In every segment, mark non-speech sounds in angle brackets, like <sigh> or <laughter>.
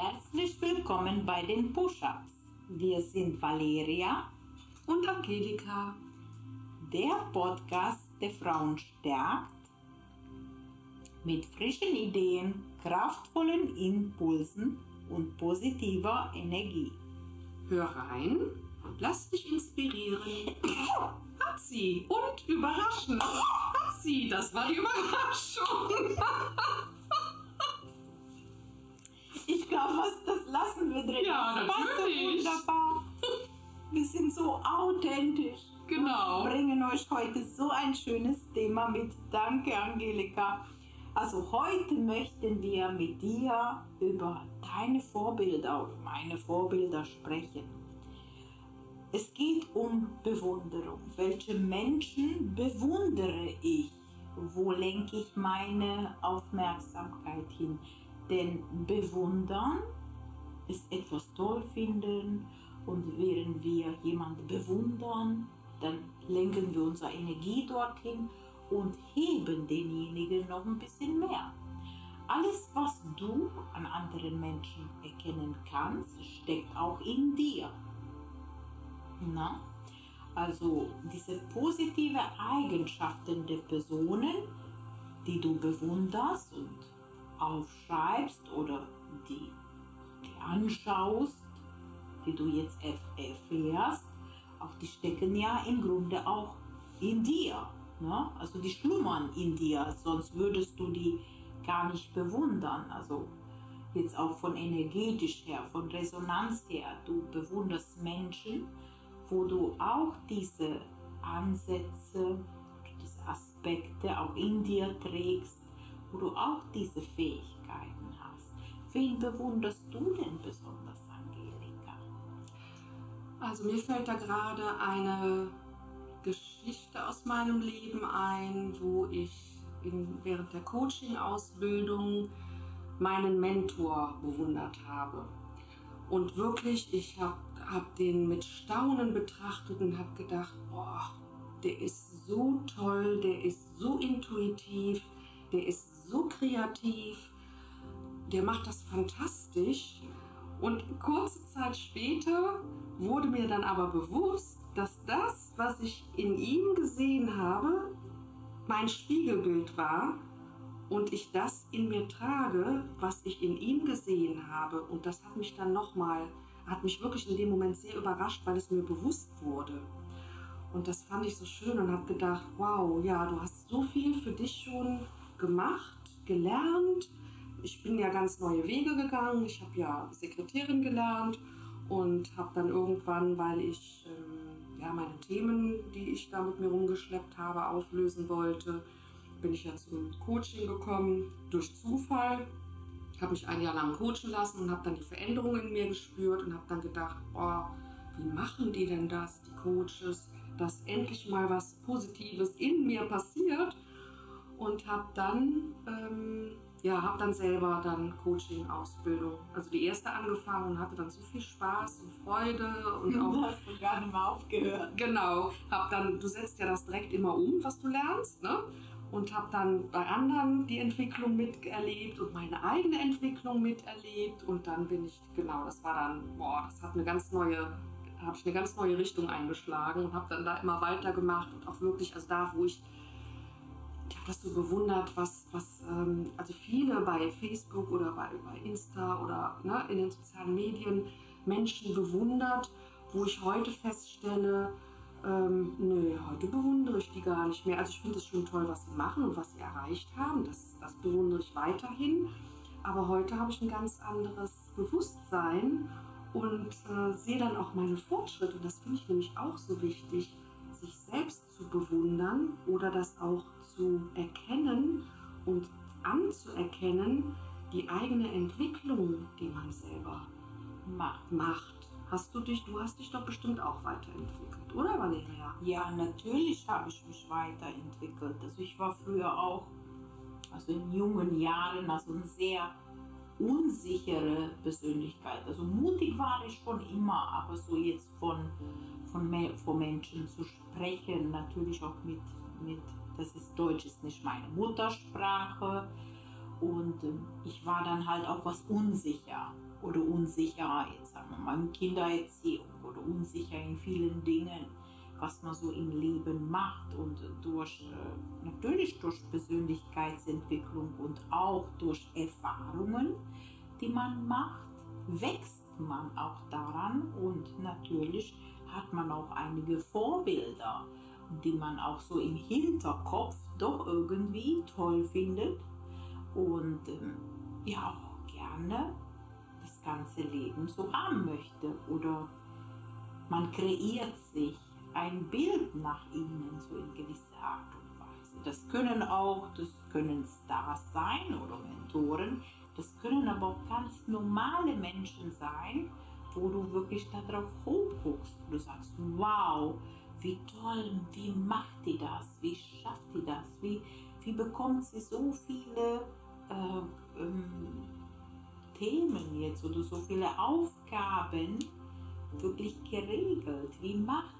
Herzlich willkommen bei den Push-Ups. Wir sind Valeria und Angelika. Der Podcast, der Frauen stärkt mit frischen Ideen, kraftvollen Impulsen und positiver Energie. Hör rein lass dich inspirieren. Hat sie und überraschen. Hat sie, das war die Überraschung. <laughs> Ich glaube, das lassen wir drin. Ja, das natürlich. wunderbar. Wir sind so authentisch. Genau. Wir bringen euch heute so ein schönes Thema mit. Danke, Angelika. Also heute möchten wir mit dir über deine Vorbilder oder meine Vorbilder sprechen. Es geht um Bewunderung. Welche Menschen bewundere ich? Wo lenke ich meine Aufmerksamkeit hin? Denn bewundern ist etwas toll finden und während wir jemanden bewundern, dann lenken wir unsere Energie dorthin und heben denjenigen noch ein bisschen mehr. Alles, was du an anderen Menschen erkennen kannst, steckt auch in dir. Na? Also diese positive Eigenschaften der Personen, die du bewunderst und aufschreibst oder die, die anschaust, die du jetzt erfährst, auch die stecken ja im Grunde auch in dir. Ne? Also die schlummern in dir, sonst würdest du die gar nicht bewundern. Also jetzt auch von energetisch her, von Resonanz her, du bewunderst Menschen, wo du auch diese Ansätze, diese Aspekte auch in dir trägst, wo du auch diese Fähigkeiten hast. Wen bewunderst du denn besonders, Angelika? Also mir fällt da gerade eine Geschichte aus meinem Leben ein, wo ich in, während der Coaching-Ausbildung meinen Mentor bewundert habe. Und wirklich, ich habe hab den mit Staunen betrachtet und habe gedacht, boah, der ist so toll, der ist so intuitiv, der ist so kreativ, der macht das fantastisch. Und kurze Zeit später wurde mir dann aber bewusst, dass das, was ich in ihm gesehen habe, mein Spiegelbild war und ich das in mir trage, was ich in ihm gesehen habe. Und das hat mich dann nochmal, hat mich wirklich in dem Moment sehr überrascht, weil es mir bewusst wurde. Und das fand ich so schön und habe gedacht, wow, ja, du hast so viel für dich schon gemacht, gelernt. Ich bin ja ganz neue Wege gegangen. Ich habe ja Sekretärin gelernt und habe dann irgendwann, weil ich ähm, ja meine Themen, die ich da mit mir rumgeschleppt habe, auflösen wollte, bin ich ja zum Coaching gekommen durch Zufall. Habe mich ein Jahr lang coachen lassen und habe dann die Veränderungen in mir gespürt und habe dann gedacht, boah, wie machen die denn das, die Coaches, dass endlich mal was Positives in mir passiert und habe dann ähm, ja, habe dann selber dann Coaching-Ausbildung, also die erste angefangen und hatte dann so viel Spaß und Freude und Du auch hast du gar nicht mehr aufgehört. genau, habe dann, du setzt ja das direkt immer um, was du lernst, ne? Und habe dann bei anderen die Entwicklung miterlebt und meine eigene Entwicklung miterlebt und dann bin ich genau, das war dann, boah, das hat eine ganz neue, habe ich eine ganz neue Richtung eingeschlagen und habe dann da immer weitergemacht und auch wirklich, also da, wo ich ich habe das so bewundert, was, was ähm, also viele bei Facebook oder bei, bei Insta oder ne, in den sozialen Medien Menschen bewundert, wo ich heute feststelle, ähm, nö, heute bewundere ich die gar nicht mehr. Also ich finde es schon toll, was sie machen und was sie erreicht haben. Das, das bewundere ich weiterhin. Aber heute habe ich ein ganz anderes Bewusstsein und äh, sehe dann auch meine Fortschritte. Und das finde ich nämlich auch so wichtig, sich selbst zu bewundern oder das auch zu erkennen und anzuerkennen, die eigene Entwicklung, die man selber Macht. macht. Hast du dich, du hast dich doch bestimmt auch weiterentwickelt, oder Valeria? Ja, natürlich habe ich mich weiterentwickelt. Also ich war früher auch, also in jungen Jahren, also eine sehr unsichere Persönlichkeit. Also mutig war ich schon immer, aber so jetzt von, von, von Menschen zu sprechen, natürlich auch mit, mit, das ist Deutsch ist nicht meine Muttersprache und ähm, ich war dann halt auch was unsicher. oder unsicher, jetzt sagen wir mal in Kindererziehung oder unsicher in vielen Dingen, was man so im Leben macht und durch äh, natürlich durch Persönlichkeitsentwicklung und auch durch Erfahrungen, die man macht, wächst man auch daran und natürlich hat man auch einige Vorbilder, die man auch so im Hinterkopf doch irgendwie toll findet und ähm, ja auch gerne das ganze Leben so haben möchte oder man kreiert sich ein Bild nach ihnen so in gewisser Art und Weise. Das können auch, das können Stars sein oder Mentoren, das können aber auch ganz normale Menschen sein, wo du wirklich darauf hochguckst, wo du sagst, wow, wie toll, wie macht die das, wie schafft die das, wie, wie bekommt sie so viele äh, ähm, Themen jetzt oder so viele Aufgaben wirklich geregelt, wie macht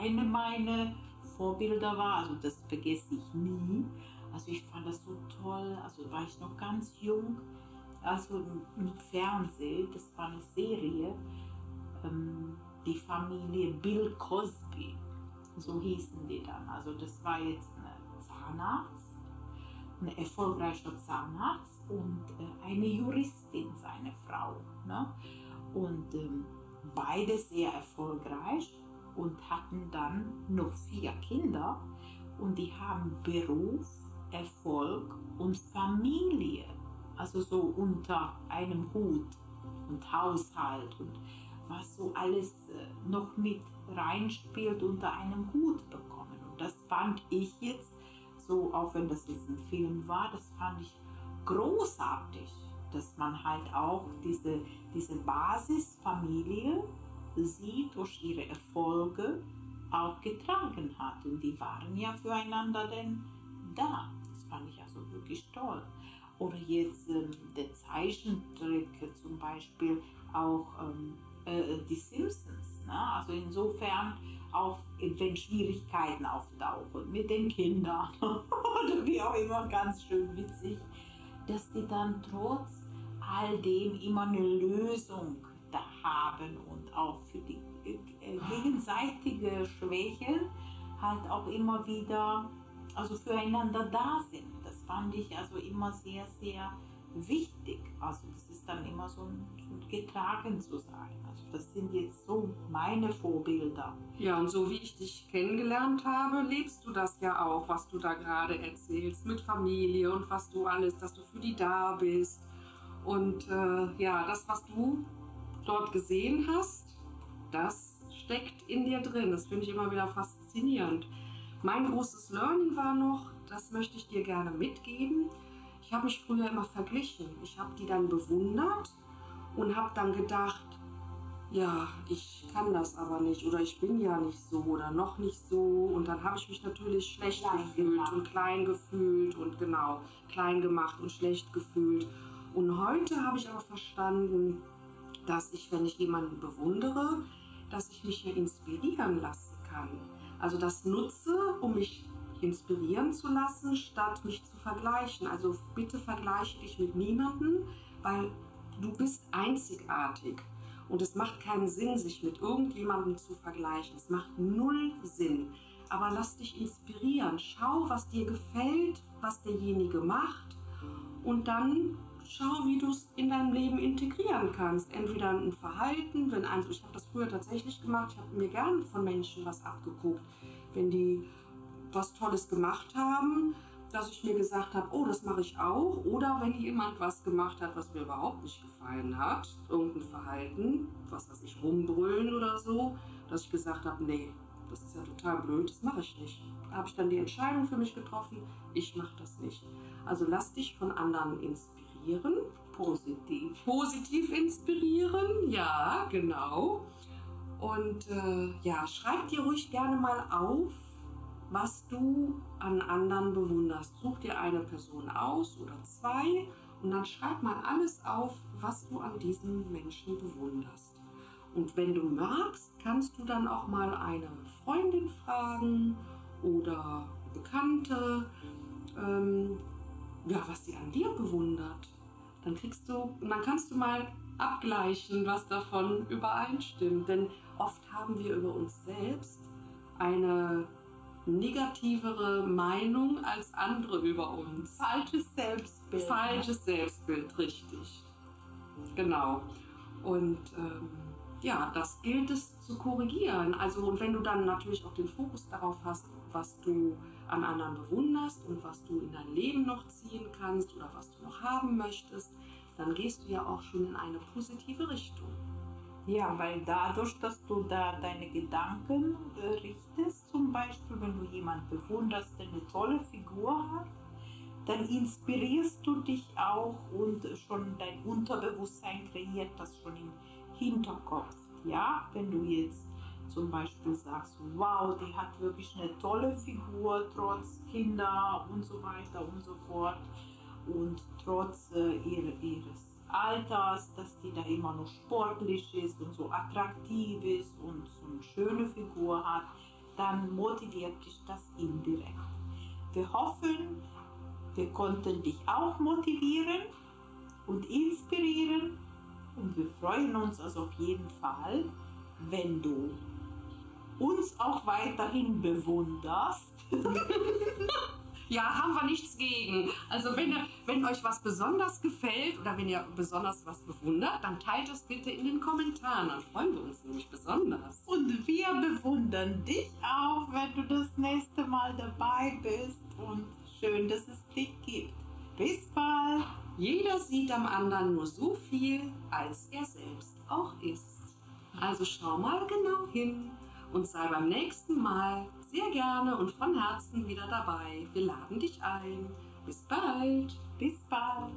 eine meiner Vorbilder war, also das vergesse ich nie, also ich fand das so toll, also war ich noch ganz jung, also mit Fernsehen, das war eine Serie, ähm, die Familie Bill Cosby, so hießen die dann. Also das war jetzt ein Zahnarzt, ein erfolgreicher Zahnarzt und äh, eine Juristin, seine Frau. Ne? Und ähm, beide sehr erfolgreich und hatten dann noch vier Kinder und die haben Beruf, Erfolg und Familie, also so unter einem Hut und Haushalt und was so alles äh, noch mit reinspielt unter einem Hut bekommen. Und das fand ich jetzt so, auch wenn das jetzt ein Film war, das fand ich großartig, dass man halt auch diese, diese Basisfamilie sie durch ihre Erfolge auch getragen hat. Und die waren ja füreinander denn da. Das fand ich also wirklich toll. Oder jetzt ähm, der Zeichentrick zum Beispiel auch ähm, äh, die Simpsons. Ne? Also insofern auch wenn Schwierigkeiten auftauchen mit den Kindern <laughs> oder wie auch immer, ganz schön witzig, dass die dann trotz all dem immer eine Lösung da haben auch für die äh, gegenseitige Schwächen halt auch immer wieder also füreinander da sind. Das fand ich also immer sehr, sehr wichtig. Also das ist dann immer so so ein getragen zu sein. Also das sind jetzt so meine Vorbilder. Ja, und so wie ich dich kennengelernt habe, lebst du das ja auch, was du da gerade erzählst, mit Familie und was du alles, dass du für die da bist. Und äh, ja, das, was du dort gesehen hast, das steckt in dir drin. Das finde ich immer wieder faszinierend. Mein großes Learning war noch, das möchte ich dir gerne mitgeben. Ich habe mich früher immer verglichen. Ich habe die dann bewundert und habe dann gedacht, ja, ich kann das aber nicht oder ich bin ja nicht so oder noch nicht so. Und dann habe ich mich natürlich schlecht klein gefühlt gemacht. und klein gefühlt und genau, klein gemacht und schlecht gefühlt. Und heute habe ich aber verstanden, dass ich, wenn ich jemanden bewundere, dass ich mich hier inspirieren lassen kann. Also das nutze, um mich inspirieren zu lassen, statt mich zu vergleichen. Also bitte vergleiche dich mit niemandem, weil du bist einzigartig. Und es macht keinen Sinn, sich mit irgendjemandem zu vergleichen. Es macht null Sinn. Aber lass dich inspirieren. Schau, was dir gefällt, was derjenige macht. Und dann schau, wie du es in deinem Leben integrieren kannst. Entweder ein Verhalten, wenn eins, ich habe das früher tatsächlich gemacht, ich habe mir gerne von Menschen was abgeguckt, wenn die was Tolles gemacht haben, dass ich mir gesagt habe, oh, das mache ich auch. Oder wenn jemand was gemacht hat, was mir überhaupt nicht gefallen hat, irgendein Verhalten, was weiß ich, rumbrüllen oder so, dass ich gesagt habe, nee, das ist ja total blöd, das mache ich nicht. Da habe ich dann die Entscheidung für mich getroffen, ich mache das nicht. Also lass dich von anderen inspirieren inspirieren. Positiv. Positiv inspirieren, ja, genau. Und äh, ja, schreib dir ruhig gerne mal auf, was du an anderen bewunderst. Such dir eine Person aus oder zwei und dann schreib mal alles auf, was du an diesem Menschen bewunderst. Und wenn du magst, kannst du dann auch mal eine Freundin fragen oder Bekannte, ähm, ja, was sie an dir bewundert. Dann kriegst du, dann kannst du mal abgleichen, was davon übereinstimmt. Denn oft haben wir über uns selbst eine negativere Meinung als andere über uns. Falsches Selbstbild. Falsches Selbstbild, richtig. Genau. Und ähm, ja, das gilt es zu korrigieren. Also und wenn du dann natürlich auch den Fokus darauf hast, was du an anderen bewunderst und was du in dein Leben noch ziehen kannst oder was du noch haben möchtest, dann gehst du ja auch schon in eine positive Richtung. Ja, weil dadurch, dass du da deine Gedanken äh, richtest, zum Beispiel, wenn du jemanden bewunderst, der eine tolle Figur hat, dann inspirierst du dich auch und schon dein Unterbewusstsein kreiert das schon im Hinterkopf. Ja, wenn du jetzt zum Beispiel sagst, wow, die hat wirklich eine tolle Figur, trotz Kinder und so weiter und so fort und trotz äh, ihre, ihres Alters, dass die da immer noch sportlich ist und so attraktiv ist und so eine schöne Figur hat, dann motiviert dich das indirekt. Wir hoffen, wir konnten dich auch motivieren und inspirieren und wir freuen uns also auf jeden Fall, wenn du uns auch weiterhin bewunderst. <laughs> Ja, haben wir nichts gegen. Also wenn, wenn euch was besonders gefällt oder wenn ihr besonders was bewundert, dann teilt es bitte in den Kommentaren. Dann freuen wir uns nämlich besonders. Und wir bewundern dich auch, wenn du das nächste Mal dabei bist. Und schön, dass es dich gibt. Bis. Jeder sieht am anderen nur so viel, als er selbst auch ist. Also schau mal genau hin und sei beim nächsten Mal sehr gerne und von Herzen wieder dabei. Wir laden dich ein. Bis bald. Bis bald.